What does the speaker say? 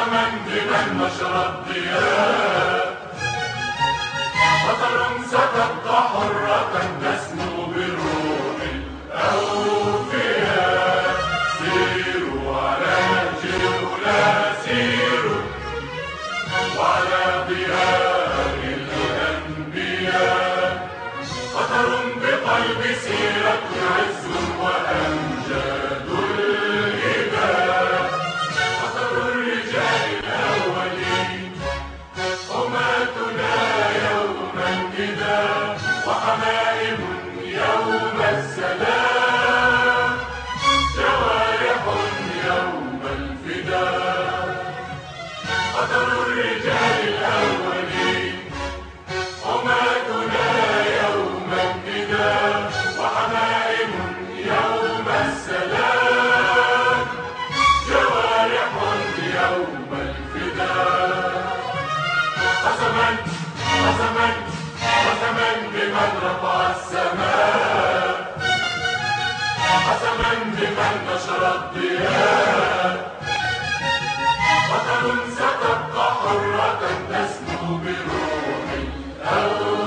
قسما بمن نشر الضياء قطر ستبقى حرة تسمو بالروح الأوفياء سيروا على الأولى سيروا وعلى ضياء الأنبياء قطر بقلب سيرة عز وحمائم يوم السلام. جوارح يوم الفداء. من رفع السماء وقسما بمن نشر الضياء وطن ستبقى حرة تسمو بروح الأول